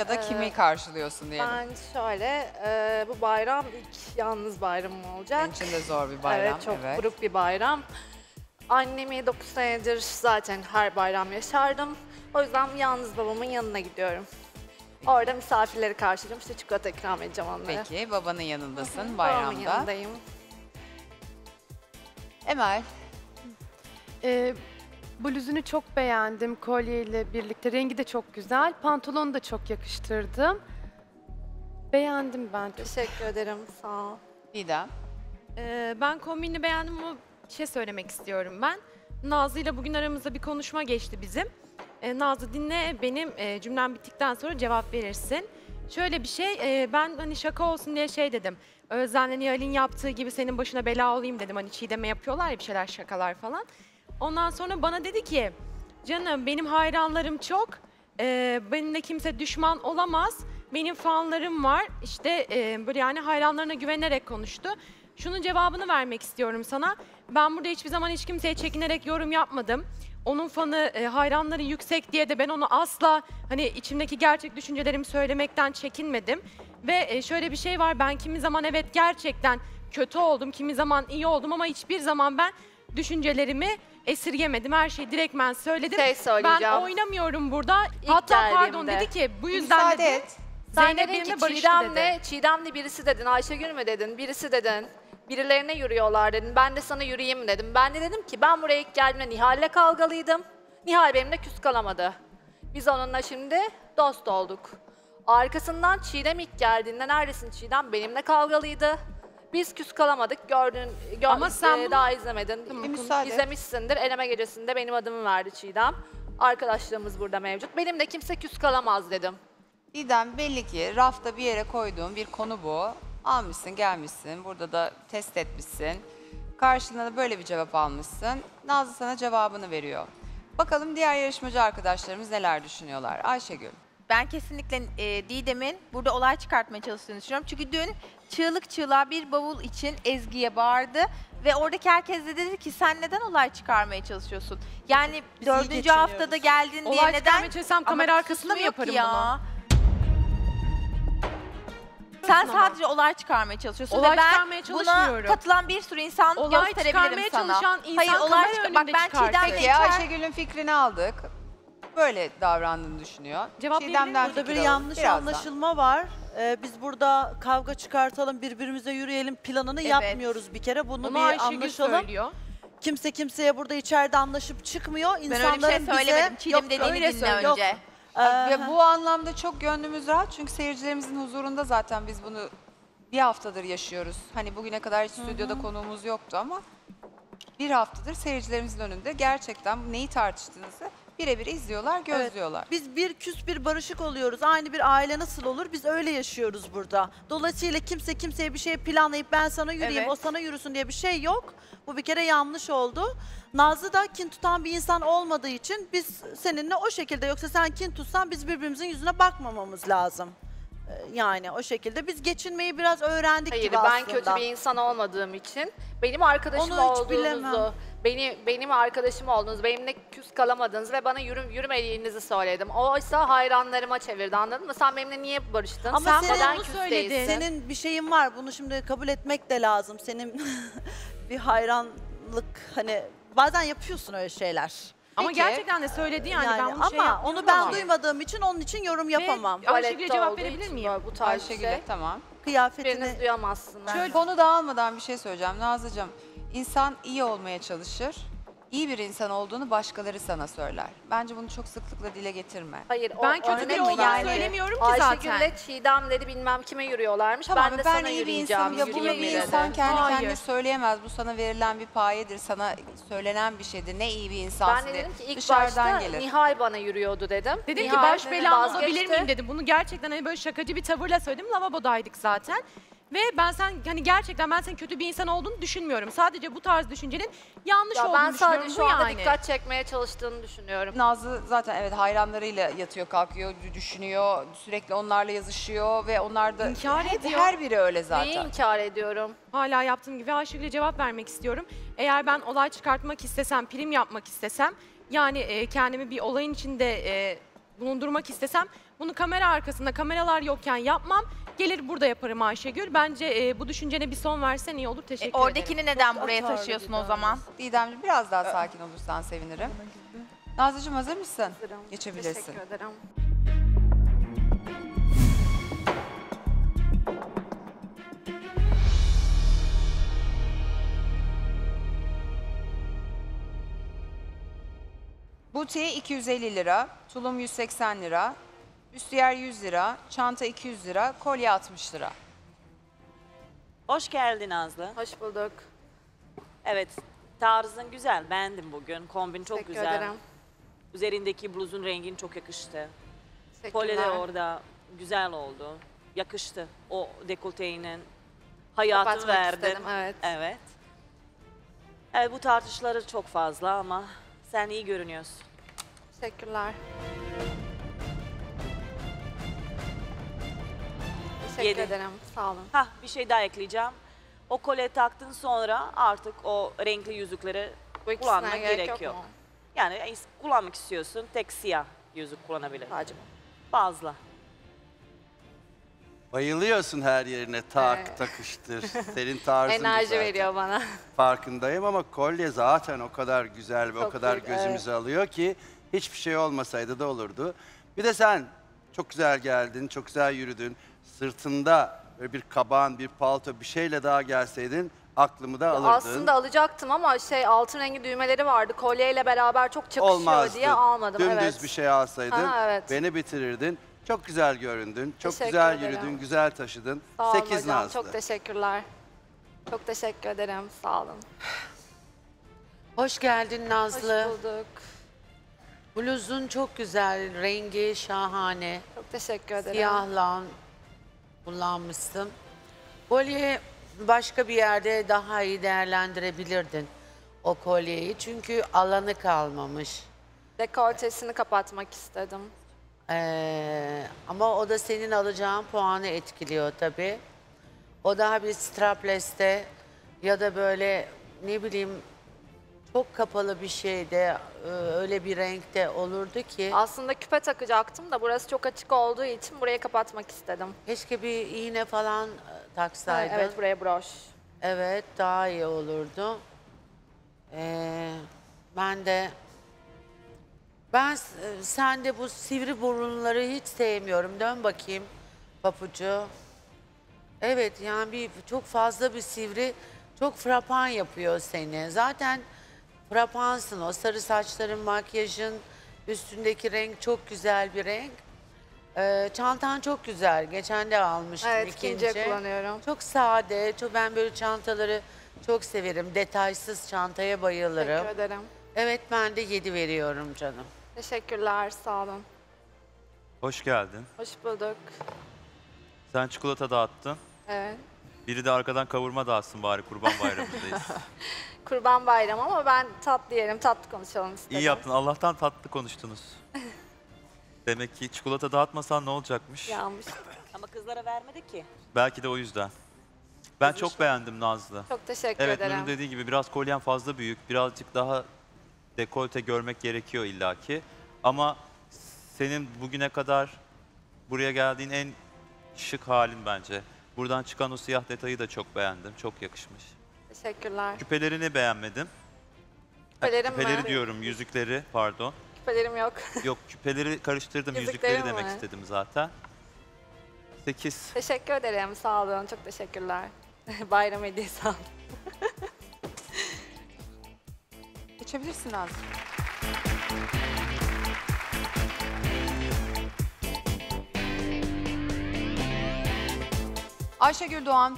Ya da kimi Ee, karşılıyorsun diyelim. Ben şöyle, e, bu bayram ilk yalnız bayramım olacak. Senin için de zor bir bayram. Evet, çok buruk bir bayram. Annemi 9 senedir zaten her bayram yaşardım. O yüzden yalnız babamın yanına gidiyorum. Orada misafirleri karşılayacağım. İşte çikolata ikram edeceğim onlara. Peki babanın yanındasın Babamın bayramda. yanındayım. Emel, Ee, bluzunu çok beğendim kolyeyle birlikte. Rengi de çok güzel. Pantolonu da çok yakıştırdım. Beğendim ben. çok. Teşekkür ederim, sağ ol. Didem. Ee, ben kombini beğendim ama bir şey söylemek istiyorum ben. Nazlı ile bugün aramızda bir konuşma geçti bizim. Ee, Nazlı dinle benim e, cümlem bittikten sonra cevap verirsin. Şöyle bir şey, e, ben hani şaka olsun diye şey dedim. Özlem'le Nihal'in yaptığı gibi senin başına bela olayım dedim. Hani çiğdeme yapıyorlar ya bir şeyler şakalar falan. Ondan sonra bana dedi ki, canım benim hayranlarım çok. Ee, benimle kimse düşman olamaz. Benim fanlarım var. İşte e, böyle yani hayranlarına güvenerek konuştu. Şunun cevabını vermek istiyorum sana. Ben burada hiçbir zaman hiç kimseye çekinerek yorum yapmadım. Onun fanı, e, hayranları yüksek diye de ben onu asla hani içimdeki gerçek düşüncelerimi söylemekten çekinmedim. Ve e, şöyle bir şey var. Ben kimi zaman evet gerçekten kötü oldum, kimi zaman iyi oldum ama hiçbir zaman ben düşüncelerimi esirgemedim. Her şeyi direktmen söyledim. Şey söyleyeceğim. Ben oynamıyorum burada. Hatta pardon geldiğimde. dedi ki bu yüzden Müsaade dedi. et. Sen Zeynep dedin benimle ki barıştı Çiğdem'le, dedi. Çiğdem'le birisi dedin, Ayşegül mü dedin, birisi dedin. Birilerine yürüyorlar dedin, ben de sana yürüyeyim dedim. Ben de dedim ki ben buraya ilk geldiğimde Nihal'le kavgalıydım. Nihal benimle küs kalamadı. Biz onunla şimdi dost olduk. Arkasından Çiğdem ilk geldiğinde neredesin Çiğdem benimle kavgalıydı. Biz küs kalamadık gördün, gör, Ama sen e, bunu- daha izlemedin. Bir müsaade. İzlemişsindir. Eleme gecesinde benim adımı verdi Çiğdem. Arkadaşlığımız burada mevcut. Benim de kimse küs kalamaz dedim. Didem belli ki rafta bir yere koyduğun bir konu bu. Almışsın, gelmişsin. Burada da test etmişsin. Karşılığında da böyle bir cevap almışsın. Nazlı sana cevabını veriyor. Bakalım diğer yarışmacı arkadaşlarımız neler düşünüyorlar. Ayşegül. Ben kesinlikle e, Didem'in burada olay çıkartmaya çalıştığını düşünüyorum. Çünkü dün çığlık çığlığa bir bavul için Ezgi'ye bağırdı. Ve oradaki herkes de dedi ki sen neden olay çıkarmaya çalışıyorsun? Yani iyi dördüncü geçiniyoruz. haftada geldin diye Olay neden? çıkarmaya çalışsam Ama kamera arkasında mı susmuyor ki yaparım ya. Sen sadece olay çıkarmaya çalışıyorsun Olay ve ben çıkarmaya çalışmıyorum. buna katılan bir sürü insan Olay gösterebilirim çıkarmaya sana. çalışan insan Hayır, olay kamera çıkar- Bak önünde ben çıkartıyor. Çiğdem'le Peki Ayşegül'ün fikrini aldık. Böyle davrandığını düşünüyor. Cevaplayabilir miyim? Burada bir fikir alalım. yanlış Birazdan. anlaşılma var. Ee, biz burada kavga çıkartalım, birbirimize yürüyelim planını Evet. yapmıyoruz bir kere. Bunu Onu bir Ayşegül anlaşalım. söylüyor. Kimse kimseye burada içeride anlaşıp çıkmıyor. Ben öyle bir İnsanların şey söylemedim. bize... Çiğdem Yok, dediğini öyle dinle söyle- yok. önce. Ee, Ve bu anlamda çok gönlümüz rahat çünkü seyircilerimizin huzurunda zaten biz bunu bir haftadır yaşıyoruz. Hani bugüne kadar hiç stüdyoda konuğumuz yoktu ama bir haftadır seyircilerimizin önünde gerçekten neyi tartıştığınızı birebir izliyorlar, gözlüyorlar. Biz bir küs bir barışık oluyoruz. Aynı bir aile nasıl olur? Biz öyle yaşıyoruz burada. Dolayısıyla kimse kimseye bir şey planlayıp ben sana yürüyeyim, Evet. o sana yürüsün diye bir şey yok. Bu bir kere yanlış oldu. Nazlı da kin tutan bir insan olmadığı için biz seninle o şekilde yoksa sen kin tutsan biz birbirimizin yüzüne bakmamamız lazım. Yani o şekilde biz geçinmeyi biraz öğrendik Hayır gibi ben aslında. kötü bir insan olmadığım için benim arkadaşım Onu hiç olduğunuzu, bilemem. beni benim arkadaşım olduğunuz, benimle küs kalamadınız ve bana yürü, yürümediğinizi söyledim. Oysa hayranlarıma çevirdi anladın mı? Sen benimle niye barıştın? Ama Sen senin- onu küs söyledin. değilsin? Senin bir şeyin var. Bunu şimdi kabul etmek de lazım. Senin bir hayranlık hani bazen yapıyorsun öyle şeyler. Ama Peki. gerçekten de söyledi yani, ben bunu ama şey yapmıyorum onu ben ama. duymadığım için onun için yorum yapamam. Ve- Ayşegül'e cevap verebilir miyim? Bu tarz Ayşegül'e şey. tamam. Kıyafetini Hiçbiriniz duyamazsınız. Şöyle konu dağılmadan bir şey söyleyeceğim Nazlıcığım. İnsan iyi olmaya çalışır. İyi bir insan olduğunu başkaları sana söyler. Bence bunu çok sıklıkla dile getirme. Hayır, o Ben kötü örnek biri mi olduğunu yani? söylemiyorum ki Ayşegül'le zaten. Çiğdem'leri bilmem kime yürüyorlarmış. Tamam ben de ben sana iyi bir yürüyeceğim. insanım. Ya bunu yürüyeyim bir dedi. insan kendi Hayır. kendine söyleyemez. Bu sana verilen bir payedir. Sana söylenen bir şeydir. Ne iyi bir insansın Ben de diye. dedim ki ilk Dışarıdan başta gelir. Nihal bana yürüyordu dedim. Dedim ki Nihal baş dedi, belam vazgeçti. olabilir miyim dedim. Bunu gerçekten hani böyle şakacı bir tavırla söyledim. Lavabodaydık zaten. Ve ben sen hani gerçekten ben senin kötü bir insan olduğunu düşünmüyorum. Sadece bu tarz düşüncenin yanlış Ya olduğunu ben sadece düşünüyorum. şu Bu anda yani. dikkat çekmeye çalıştığını düşünüyorum. Nazlı zaten evet hayranlarıyla yatıyor kalkıyor düşünüyor sürekli onlarla yazışıyor ve onlar da İnkar Hep- ediyor. her biri öyle Neyi zaten. inkar ediyorum? Hala yaptığım gibi Ayşegül'e cevap vermek istiyorum. Eğer ben olay çıkartmak istesem, prim yapmak istesem, yani e, kendimi bir olayın içinde e, bulundurmak istesem Bunu kamera arkasında kameralar yokken yapmam. Gelir burada yaparım Ayşegül. Bence e, bu düşüncene bir son versen iyi olur. E, Teşekkür ederim. oradakini neden buraya taşıyorsun o zaman? Didemciğim biraz daha sakin olursan sevinirim. Nazlıcığım hazır mısın? Hazırım. Geçebilirsin. Teşekkür ederim. Butiği 250 lira, tulum 180 lira, üstüyer 100 lira, çanta 200 lira, kolye 60 lira. Hoş geldin Nazlı. Hoş bulduk. Evet, tarzın güzel. Beğendim bugün. Kombin çok Teşekkür güzel. ederim. Üzerindeki bluzun rengin çok yakıştı. Kolye de orada güzel oldu. Yakıştı. O dekolteğinin hayatı Kapatmak verdin. istedim, evet. Evet. Evet bu tartışları çok fazla ama sen iyi görünüyorsun. Teşekkürler. Teşekkür Yedi. ederim. Sağ olun. Hah bir şey daha ekleyeceğim. O kolye taktın sonra artık o renkli yüzükleri Bu ikisine kullanmak gerek, gerek yok, yok. Yani is- kullanmak istiyorsun tek siyah yüzük kullanabilir. Sadece bu. Fazla. Bayılıyorsun her yerine tak Evet. takıştır. Senin tarzın bu Enerji zaten. veriyor bana. Farkındayım ama kolye zaten o kadar güzel ve o Çok kadar büyük, gözümüzü alıyor ki hiçbir şey olmasaydı da olurdu. Bir de sen çok güzel geldin, çok güzel yürüdün. Sırtında böyle bir kaban, bir palto bir şeyle daha gelseydin aklımı da alırdın. Aslında alacaktım ama şey altın rengi düğmeleri vardı. Kolyeyle beraber çok çakışıyor Olmazdı. diye almadım. Dümdüz evet. bir şey alsaydın Aha, evet. beni bitirirdin. Çok güzel göründün, çok Teşekkür güzel ederim. yürüdün, güzel taşıdın. Sağ olun 8 hocam. Nazlı. Çok teşekkürler. Çok teşekkür ederim. Sağ olun. Hoş geldin Hoş Nazlı. bulduk. Bluzun çok güzel, rengi şahane. Çok teşekkür ederim. Siyahla kullanmışsın. Kolye başka bir yerde daha iyi değerlendirebilirdin o kolyeyi. Çünkü alanı kalmamış. Dekoltesini kapatmak istedim. Ee, ama o da senin alacağın puanı etkiliyor tabii. O daha bir strapless'te ya da böyle ne bileyim çok kapalı bir şeyde e, öyle bir renkte olurdu ki Aslında küpe takacaktım da burası çok açık olduğu için burayı kapatmak istedim. keşke bir iğne falan e, taksaydın. Evet buraya broş. Evet, daha iyi olurdu. Ee, ben de ben s- e, sen de bu sivri burunları hiç sevmiyorum. Dön bakayım papucu. Evet yani bir çok fazla bir sivri çok frapan yapıyor seni. Zaten frapansın o sarı saçların, makyajın, üstündeki renk çok güzel bir renk. Ee, çantan çok güzel. Geçen de almıştım Evet ikinci. ikinciye kullanıyorum. Çok sade. Çok ben böyle çantaları çok severim. Detaysız çantaya bayılırım. Teşekkür ederim. Evet ben de 7 veriyorum canım. Teşekkürler. Sağ olun. Hoş geldin. Hoş bulduk. Sen çikolata dağıttın. Evet. Biri de arkadan kavurma dağıtsın bari kurban bayramındayız. Kurban bayramı ama ben tatlı yerim, tatlı konuşalım istedim. İyi yaptın. Allah'tan tatlı konuştunuz. Demek ki çikolata dağıtmasan ne olacakmış? Yanmış. Ama kızlara vermedi ki. Belki de o yüzden. Ben çok beğendim Nazlı. Çok teşekkür Evet ederim. Nur'un dediği gibi biraz kolyen fazla büyük. Birazcık daha dekolte görmek gerekiyor illaki. Ama senin bugüne kadar buraya geldiğin en şık halin bence. Buradan çıkan o siyah detayı da çok beğendim. Çok yakışmış. Teşekkürler. Küpelerini beğenmedim. Ha, Küpelerim mi? Küpeleri diyorum, yüzükleri pardon. Küpelerim yok. Yok küpeleri karıştırdım, Yüzükleri yüzükleri demek mi? istedim zaten. 8. teşekkür ederim. Sağ olun. Çok teşekkürler. Bayram hediyesi aldım. Geçebilirsin Nazlı. Ayşegül Doğan